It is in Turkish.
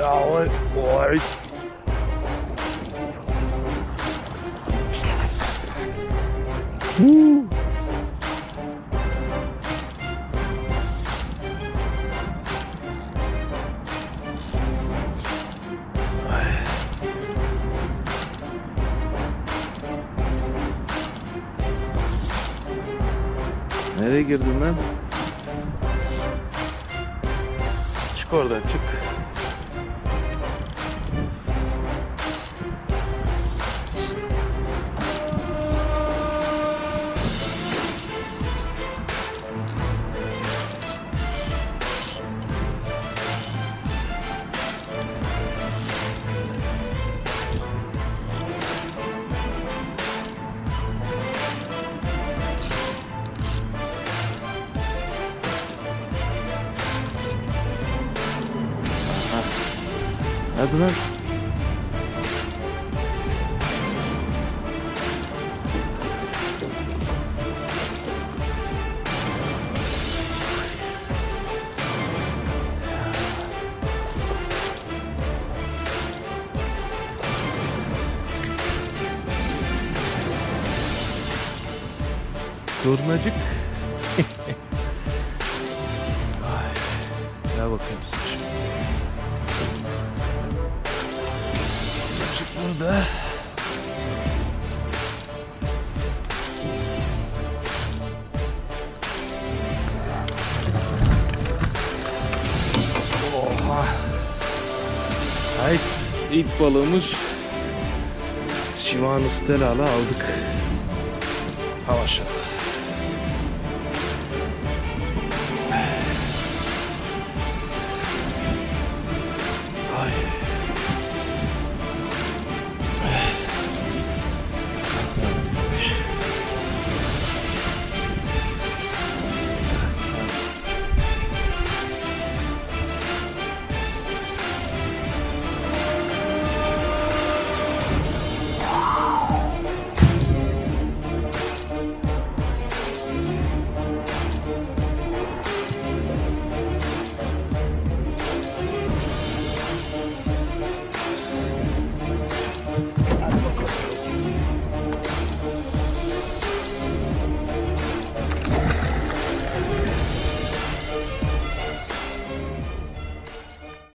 Oy. Oy. Huu. Nereye girdin lan? Çık oradan çık. Hadi lan. Turnacık. Ay, gel bakayım sen şimdi. Çık burada. Oha. Hayt ilk balığımız Shimano Stella'la aldık. Ha maşallah.